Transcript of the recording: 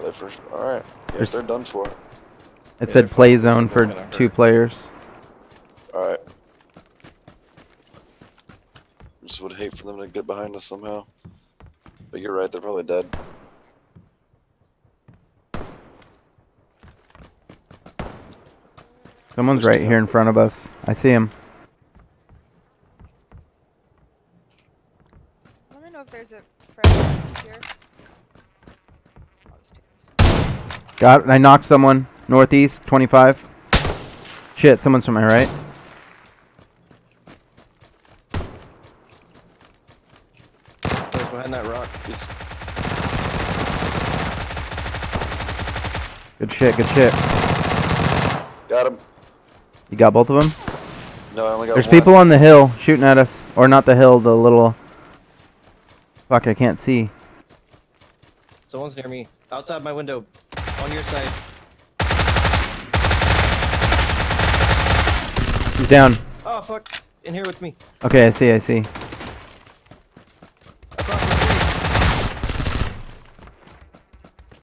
Are they for Alright. Yes, There's- they're done for. It Yeah, said play zone for two hurt. players. Alright. Just would hate for them to get behind us somehow. But you're right, they're probably dead. Someone's There's right here in front of us. I see him. Let me know if there's a friend here. Got. I knocked someone northeast, 25. Shit, someone's from my right. Right behind that rock. He's Good shit. Good shit. got him. You got both of them. No, I only got There's one. people on the hill shooting at us, or not the hill, the little. Fuck, I can't see. Someone's near me. Outside my window. On your side. He's down. Oh fuck. In here with me. Okay, I see. I see.